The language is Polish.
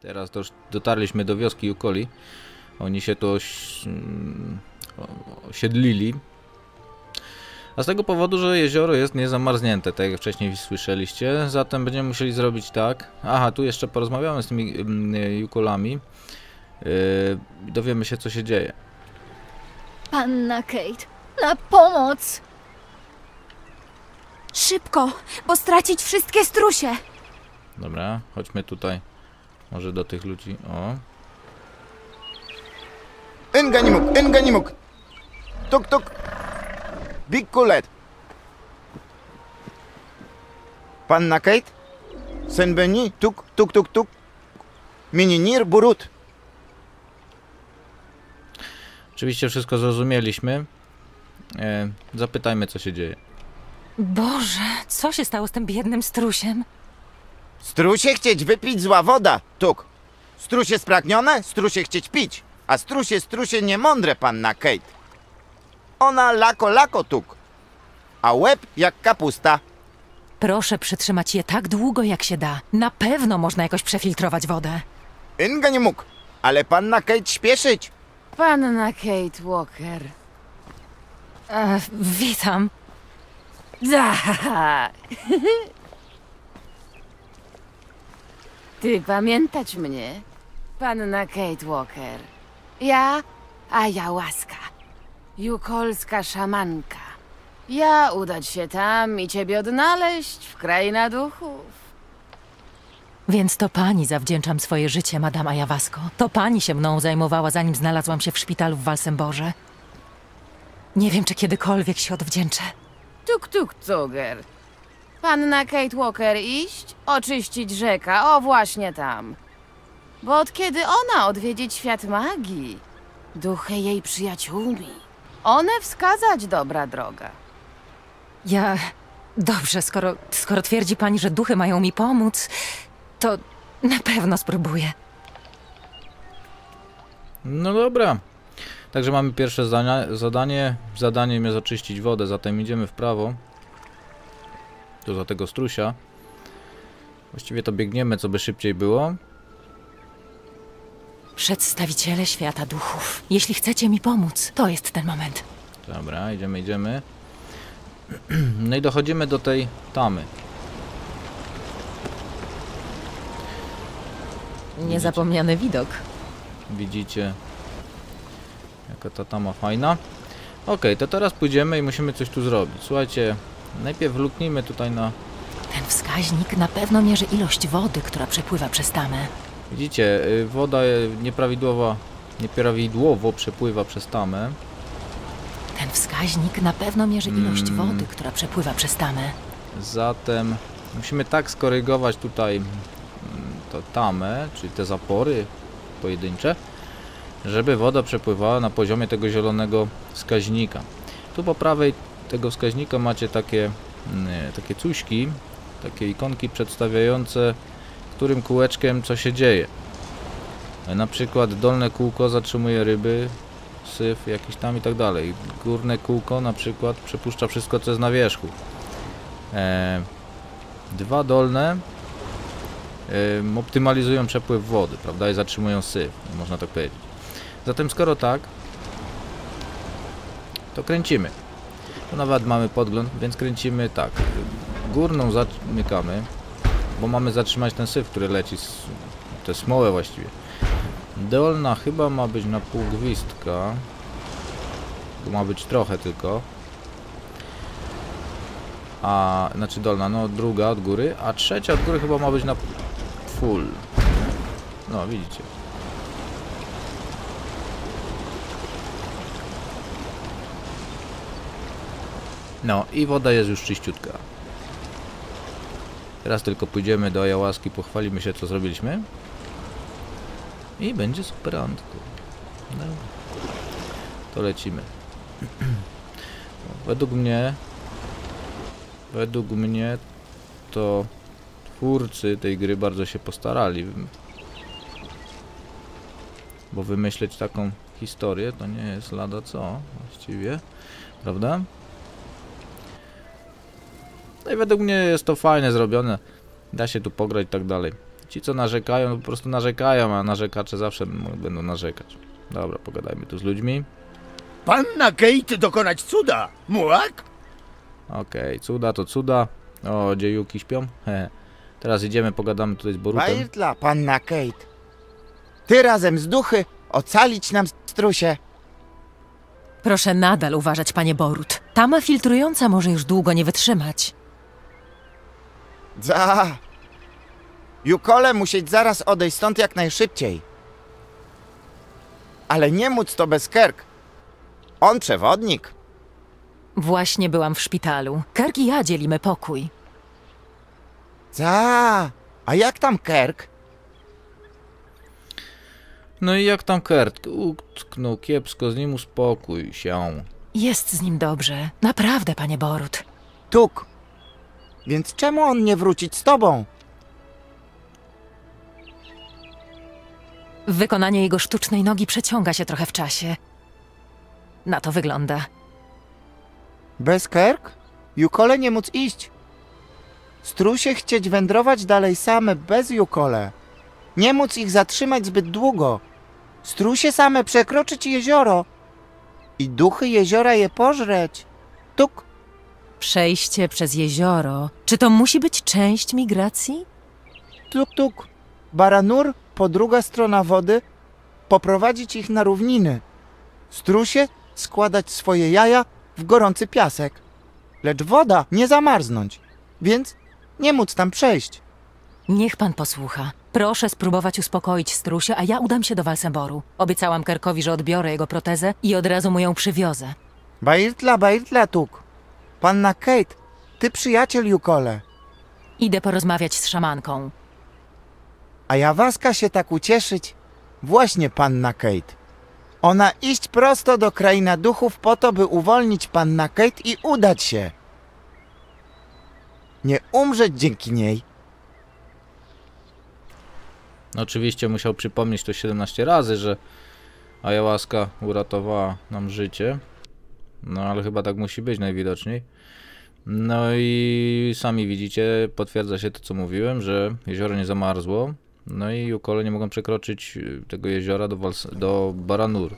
Teraz już dotarliśmy do wioski Jukoli. Oni się tu oś... mm, osiedlili. A z tego powodu, że jezioro jest niezamarznięte, tak jak wcześniej słyszeliście. Zatem będziemy musieli zrobić tak. Aha, tu jeszcze porozmawiamy z tymi mm, Jukolami. Yy, dowiemy się, co się dzieje. Panna Kate, na pomoc! Szybko, bo stracić wszystkie strusie. Dobra, chodźmy tutaj. Może do tych ludzi. O, Enganimuk, Enganimuk. Tuk, tuk. Big Kulet. Panna Kate? Senbeni, tuk, tuk, tuk, tuk. Mininir, burut. oczywiście wszystko zrozumieliśmy. E, zapytajmy, co się dzieje. Boże, co się stało z tym biednym strusiem? Strusie chcieć wypić zła woda, tuk. Strusie spragnione, strusie chcieć pić. A strusie, strusie niemądre, panna Kate. Ona lako, lako, tuk. A łeb jak kapusta. Proszę przytrzymać je tak długo, jak się da. Na pewno można jakoś przefiltrować wodę. Enganimuk. Ale panna Kate śpieszyć. Panna Kate Walker. E, witam. Da. Ty pamiętać mnie? Panna Kate Walker. Ja, a ja łaska. Jukolska szamanka. Ja udać się tam i ciebie odnaleźć w kraina duchów. Więc to pani zawdzięczam swoje życie, madame Ayawasko. To pani się mną zajmowała, zanim znalazłam się w szpitalu w Walsemborze. Nie wiem, czy kiedykolwiek się odwdzięczę. Tuk, tuk, cuger. Panna Kate Walker iść, oczyścić rzeka, o właśnie tam. Bo od kiedy ona odwiedzić świat magii? Duchy jej przyjaciółmi. One wskazać dobra droga. Ja. Dobrze, skoro, skoro twierdzi pani, że duchy mają mi pomóc, to na pewno spróbuję. No dobra. Także mamy pierwsze zadanie. Zadaniem jest oczyścić wodę, zatem idziemy w prawo. Tu za tego strusia. Właściwie to biegniemy, co by szybciej było. Przedstawiciele świata duchów. Jeśli chcecie mi pomóc, to jest ten moment. Dobra, idziemy, idziemy. No i dochodzimy do tej tamy. Niezapomniany widok. Widzicie, jaka ta tama fajna. Ok, to teraz pójdziemy i musimy coś tu zrobić. Słuchajcie, najpierw luknijmy tutaj na... Ten wskaźnik na pewno mierzy ilość wody, która przepływa przez tamę. Widzicie, y, woda y, nieprawidłowa, nieprawidłowo przepływa przez tamę. Ten wskaźnik na pewno mierzy ilość Mm. wody, która przepływa przez tamę. Zatem musimy tak skorygować tutaj mm, to tamę, czyli te zapory pojedyncze, żeby woda przepływała na poziomie tego zielonego wskaźnika. Tu po prawej tego wskaźnika macie takie, mm, takie cuśki, takie ikonki przedstawiające, którym kółeczkiem co się dzieje. Na przykład dolne kółko zatrzymuje ryby, syf jakiś tam i tak dalej. Górne kółko na przykład przepuszcza wszystko co jest na wierzchu. E, dwa dolne em, optymalizują przepływ wody, prawda, i zatrzymują syf, można tak powiedzieć. Zatem skoro tak, to kręcimy. Tu nawet mamy podgląd, więc kręcimy tak. Górną zamykamy, bo mamy zatrzymać ten syf, który leci, z, tę smołę właściwie. Dolna chyba ma być na pół gwizdka. Tu ma być trochę tylko. A, znaczy dolna, no druga od góry, a trzecia od góry chyba ma być na full. No, widzicie. No i woda jest już czyściutka. Teraz tylko pójdziemy do Jałaski, pochwalimy się co zrobiliśmy. I będzie superantko. No. To lecimy. Według mnie według mnie to twórcy tej gry bardzo się postarali. Bo wymyśleć taką historię to nie jest lada co właściwie, prawda? No i według mnie jest to fajnie zrobione. Da się tu pograć i tak dalej. Ci, co narzekają, po prostu narzekają, a narzekacze zawsze będą narzekać. Dobra, pogadajmy tu z ludźmi. Panna Kate dokonać cuda. Mułak? Okej, cuda to cuda. O, dziejuki śpią. Hehe. Teraz idziemy, pogadamy tutaj z Borutem. Bairtla, panna Kate. Ty razem z duchy ocalić nam strusie. Proszę nadal uważać, panie Borut. Tama filtrująca może już długo nie wytrzymać. Za. Jukole musieć zaraz odejść stąd jak najszybciej. Ale nie móc to bez Kerk. On przewodnik. Właśnie byłam w szpitalu. Kerk i ja dzielimy pokój. Za. A jak tam Kerk? No i jak tam Kert? Utknął kiepsko, z nim uspokój się. Jest z nim dobrze. Naprawdę, panie Borut. Tuk. Więc czemu on nie wrócić z tobą? Wykonanie jego sztucznej nogi przeciąga się trochę w czasie. Na to wygląda. Bez Kerk? Jukole nie móc iść. Strusie chcieć wędrować dalej same bez Jukole. Nie móc ich zatrzymać zbyt długo. Strusie same przekroczyć jezioro. I duchy jeziora je pożreć. Tuk. Przejście przez jezioro. Czy to musi być część migracji? Tuk, tuk. Baranur, po druga strona wody, poprowadzić ich na równiny. Strusie składać swoje jaja w gorący piasek. Lecz woda nie zamarznąć, więc nie móc tam przejść. Niech pan posłucha. Proszę spróbować uspokoić strusia, a ja udam się do Walsemboru. Obiecałam Kerkowi, że odbiorę jego protezę i od razu mu ją przywiozę. Bairtla, Bairtla, tuk. Panna Kate, ty przyjaciel Jukole. Idę porozmawiać z szamanką. A Jawaska się tak ucieszyć. Właśnie panna Kate. Ona iść prosto do kraina duchów po to, by uwolnić panna Kate i udać się. Nie umrzeć dzięki niej. Oczywiście musiał przypomnieć to 17 razy, że Ayahuasca uratowała nam życie. No ale chyba tak musi być najwidoczniej. No i sami widzicie, potwierdza się to co mówiłem, że jezioro nie zamarzło. No i Jukole nie mogą przekroczyć y, tego jeziora do, Wals- do Baranur.